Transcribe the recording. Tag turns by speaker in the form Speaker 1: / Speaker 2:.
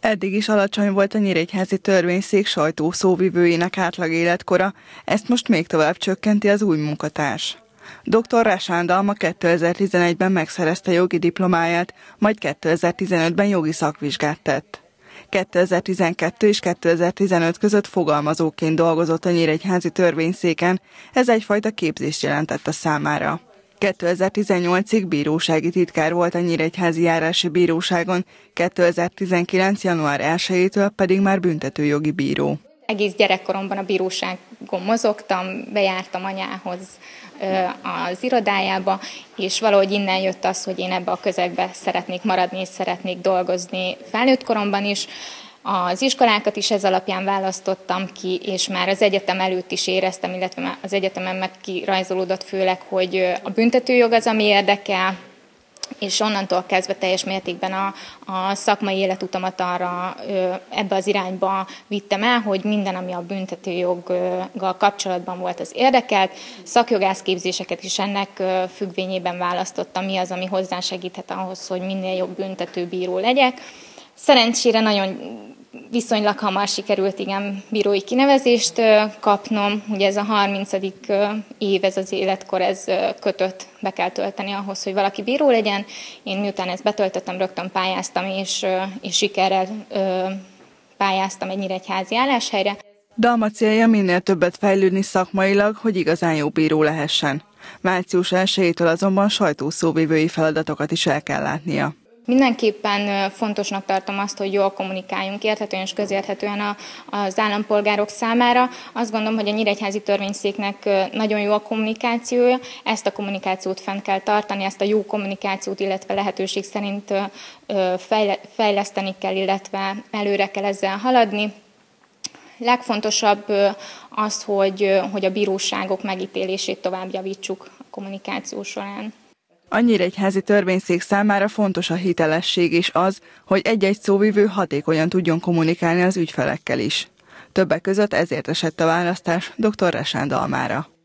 Speaker 1: Eddig is alacsony volt a Nyíregyházi törvényszék sajtó szóvivőinek átlag életkora, ezt most még tovább csökkenti az új munkatárs. Dr. Rásán Dalma 2011-ben megszerezte jogi diplomáját, majd 2015-ben jogi szakvizsgát tett. 2012 és 2015 között fogalmazóként dolgozott a Nyíregyházi törvényszéken, ez egyfajta képzést a számára. 2018-ig bírósági titkár volt a Nyíregyházi járási bíróságon, 2019. január 1-től pedig már büntetőjogi bíró.
Speaker 2: Egész gyerekkoromban a bíróságon mozogtam, bejártam anyához az irodájába, és valahogy innen jött az, hogy én ebbe a közegbe szeretnék maradni, és szeretnék dolgozni felnőtt koromban is. Az iskolákat is ez alapján választottam ki, és már az egyetem előtt is éreztem, illetve az egyetemen meg kirajzolódott főleg, hogy a büntetőjog az, ami érdekel, és onnantól kezdve teljes mértékben a, a szakmai életutamat arra ebbe az irányba vittem el, hogy minden, ami a büntetőjoggal kapcsolatban volt, az érdekelt. Szakjogászképzéseket is ennek függvényében választottam, mi az, ami hozzásegíthet ahhoz, hogy minél jobb büntetőbíró legyek. Szerencsére nagyon viszonylag hamar sikerült igen bírói kinevezést kapnom. Ugye ez a 30. év, ez az életkor, ez kötött, be kell tölteni ahhoz, hogy valaki bíró legyen. Én miután ezt betöltöttem, rögtön pályáztam, és, és sikerrel pályáztam egy nyíregyházi álláshelyre.
Speaker 1: Dalma célja minél többet fejlődni szakmailag, hogy igazán jó bíró lehessen. Március 1 azonban sajtószóvivői feladatokat is el kell látnia.
Speaker 2: Mindenképpen fontosnak tartom azt, hogy jól kommunikáljunk érthetően és közérthetően az állampolgárok számára. Azt gondolom, hogy a Nyíregyházi Törvényszéknek nagyon jó a kommunikációja, ezt a kommunikációt fent kell tartani, ezt a jó kommunikációt, illetve lehetőség szerint fejleszteni kell, illetve előre kell ezzel haladni. Legfontosabb az, hogy, hogy a bíróságok megítélését tovább javítsuk a kommunikáció során.
Speaker 1: A Nyíregyházi törvényszék számára fontos a hitelesség és az, hogy egy-egy szóvivő hatékonyan tudjon kommunikálni az ügyfelekkel is. Többek között ezért esett a választás dr. Resán Dalmára.